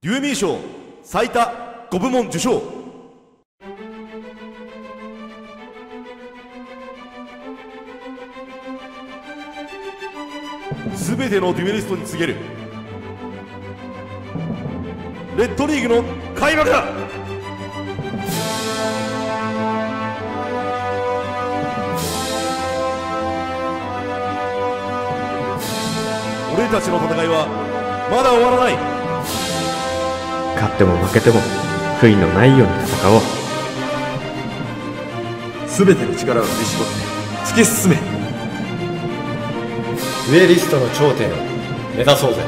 デュエミー賞最多5部門受賞。すべてのデュエリストに告げる。レッドリーグの開幕だ。俺たちの戦いはまだ終わらない。勝っても負けても悔いのないように戦おう。全ての力を振り絞って突き進め。デュエリストの頂点を目指そうぜ